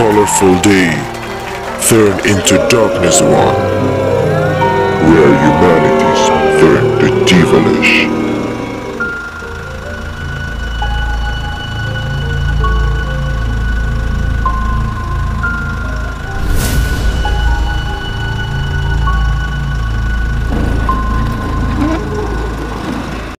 colorful day turn into darkness one, where you.